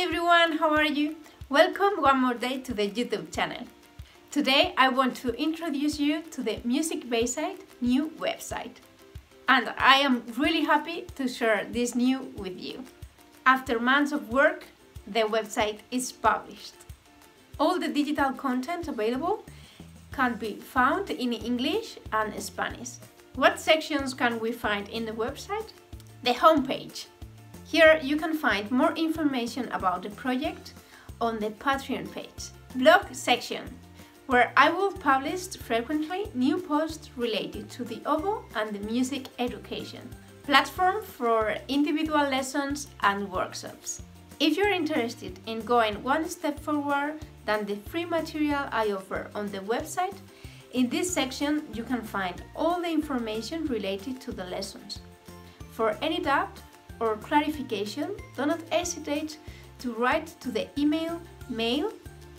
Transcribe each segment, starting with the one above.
everyone, how are you? Welcome one more day to the YouTube channel. Today I want to introduce you to the Music Bayside new website. And I am really happy to share this new with you. After months of work, the website is published. All the digital content available can be found in English and Spanish. What sections can we find in the website? The homepage. Here you can find more information about the project on the Patreon page. Blog section where I will publish frequently new posts related to the oboe and the music education. Platform for individual lessons and workshops. If you're interested in going one step forward than the free material I offer on the website, in this section you can find all the information related to the lessons. For any doubt or clarification, do not hesitate to write to the email mail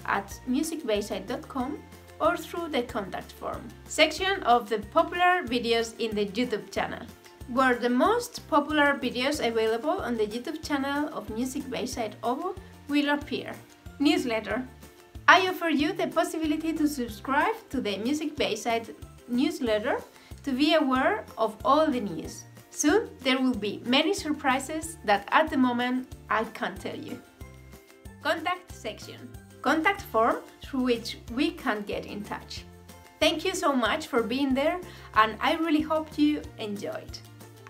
at musicbayside.com or through the contact form section of the popular videos in the YouTube channel, where the most popular videos available on the YouTube channel of Music Bayside Oboe will appear. Newsletter. I offer you the possibility to subscribe to the Music Bayside newsletter to be aware of all the news. Soon there will be many surprises that at the moment I can't tell you. Contact section contact form through which we can get in touch. Thank you so much for being there and I really hope you enjoyed.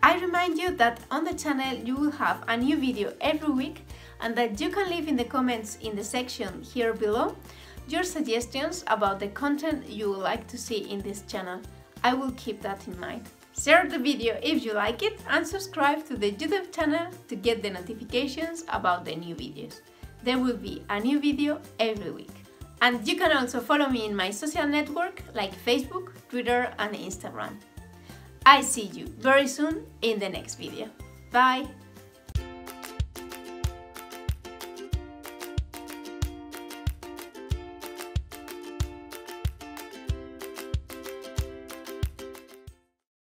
I remind you that on the channel you will have a new video every week and that you can leave in the comments in the section here below your suggestions about the content you would like to see in this channel. I will keep that in mind. Share the video if you like it and subscribe to the YouTube channel to get the notifications about the new videos there will be a new video every week. And you can also follow me in my social network like Facebook, Twitter and Instagram. I see you very soon in the next video. Bye!